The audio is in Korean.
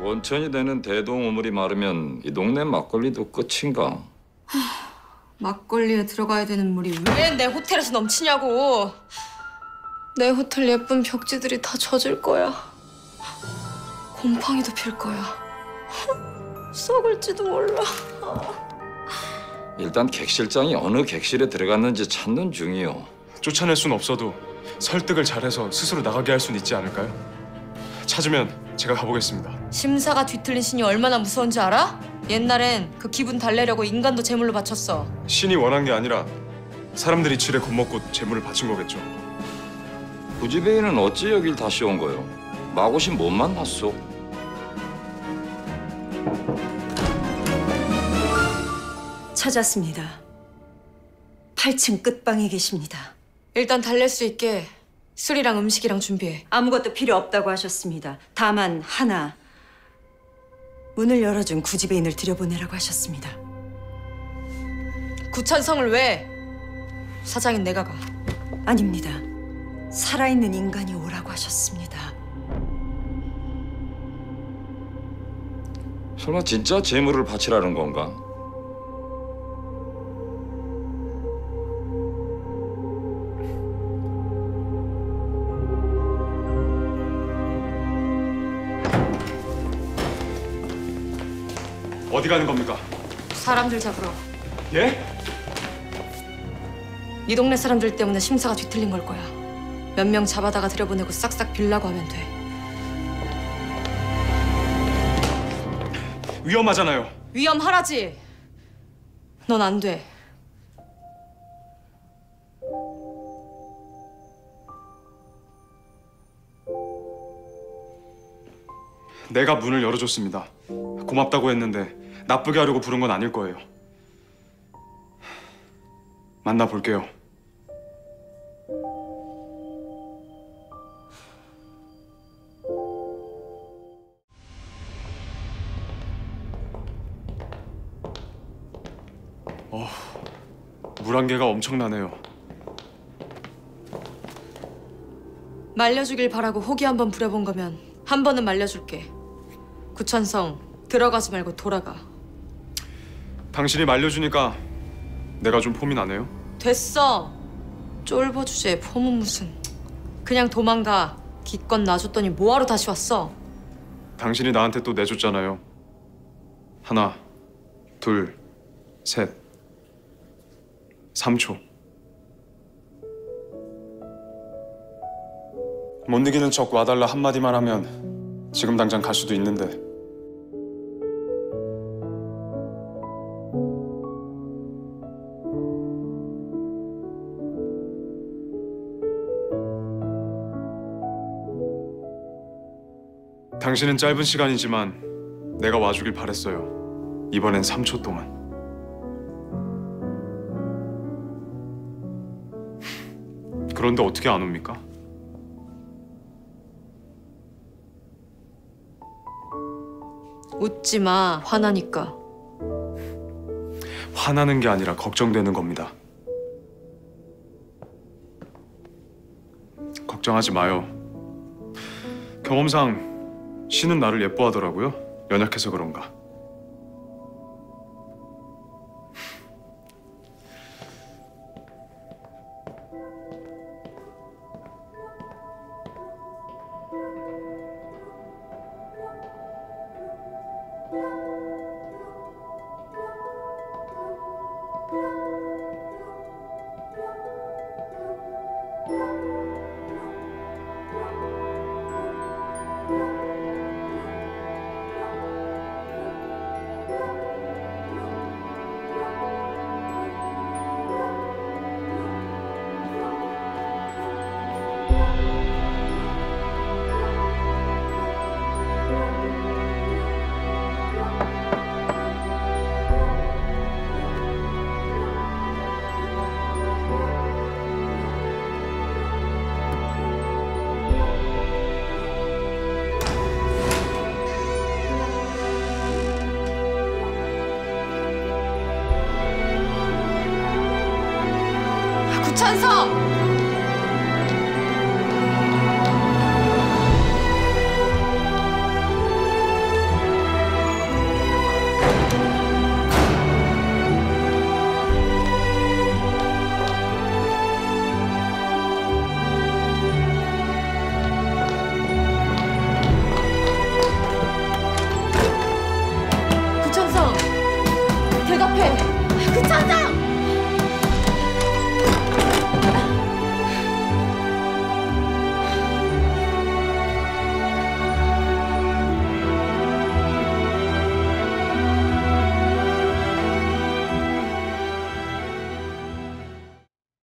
원천이 되는 대동우물이 마르면 이 동네 막걸리도 끝인가? 막걸리에 들어가야 되는 물이 왜 내 호텔에서 넘치냐고. 내 호텔 예쁜 벽지들이 다 젖을 거야. 곰팡이도 필 거야. 썩을지도 몰라. 일단 객실장이 어느 객실에 들어갔는지 찾는 중이요. 쫓아낼 순 없어도 설득을 잘해서 스스로 나가게 할 순 있지 않을까요? 찾으면 제가 가보겠습니다. 심사가 뒤틀린 신이 얼마나 무서운지 알아? 옛날엔 그 기분 달래려고 인간도 제물로 바쳤어. 신이 원한 게 아니라 사람들이 질에 겁먹고 재물을 바친 거겠죠. 구지배인은 어찌 여길 다시 온 거요? 마고신 못 만났소? 찾았습니다. 8층 끝방에 계십니다. 일단 달랠 수 있게 술이랑 음식이랑 준비해. 아무것도 필요 없다고 하셨습니다. 다만 하나 문을 열어준 구지배인을 들여보내라고 하셨습니다. 구찬성을 왜? 사장인 내가 가. 아닙니다. 살아있는 인간이 오라고 하셨습니다. 설마 진짜 재물을 바치라는 건가? 어디 가는 겁니까? 사람들 잡으러. 예? 이 동네 사람들 때문에 심사가 뒤틀린 걸 거야. 몇 명 잡아다가 들여보내고 싹싹 빌라고 하면 돼. 위험하잖아요. 위험하라지. 넌 안 돼. 내가 문을 열어줬습니다. 고맙다고 했는데 나쁘게 하려고 부른 건 아닐 거예요. 만나 볼게요. 어, 물안개가 엄청나네요. 말려주길 바라고 호기 한 번 부려본 거면 한 번은 말려줄게. 구천성 들어가지 말고 돌아가. 당신이 말려주니까 내가 좀 폼이 나네요. 됐어. 쫄보 주제에 폼은 무슨. 그냥 도망가. 기껏 놔줬더니 뭐하러 다시 왔어? 당신이 나한테 또 내줬잖아요. 하나, 둘, 셋, 3초. 못 이기는 척 와달라 한마디만 하면 지금 당장 갈 수도 있는데 당신은 짧은 시간이지만 내가 와주길 바랬어요. 이번엔 3초 동안. 그런데 어떻게 안 옵니까? 웃지 마. 화나니까. 화나는 게 아니라 걱정되는 겁니다. 걱정하지 마요. 경험상 신은 나를 예뻐하더라고요. 연약해서 그런가. 찬성! 앞에 그 천장!